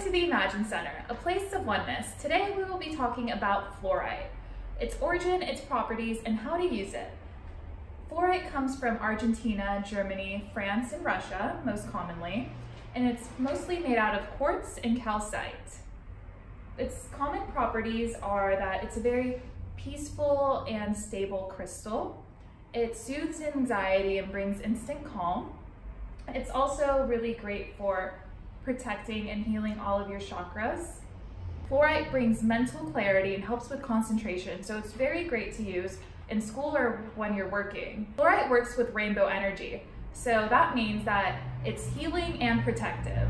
to the Imagine Center, a place of oneness. Today we will be talking about fluorite, its origin, its properties, and how to use it. Fluorite comes from Argentina, Germany, France, and Russia, most commonly, and it's mostly made out of quartz and calcite. Its common properties are that it's a very peaceful and stable crystal. It soothes anxiety and brings instant calm. It's also really great for protecting and healing all of your chakras. Fluorite brings mental clarity and helps with concentration, so it's very great to use in school or when you're working. Fluorite works with rainbow energy, so that means that it's healing and protective.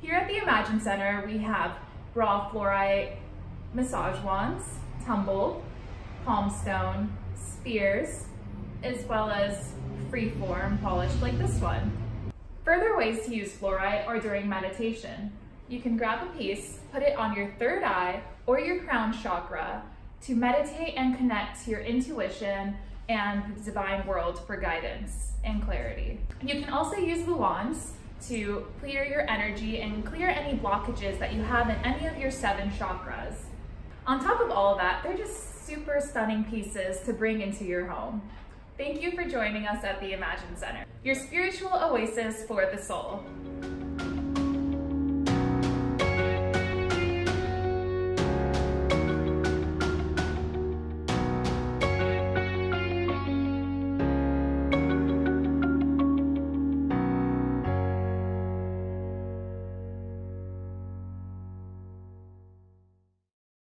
Here at the Imagine Center, we have raw fluorite massage wands, tumble, palm stone, spears, as well as freeform polished like this one. Further ways to use fluorite are during meditation. You can grab a piece, put it on your third eye or your crown chakra to meditate and connect to your intuition and the divine world for guidance and clarity. You can also use the wands to clear your energy and clear any blockages that you have in any of your seven chakras. On top of all of that, they're just super stunning pieces to bring into your home. Thank you for joining us at the Imagine Center, your spiritual oasis for the soul.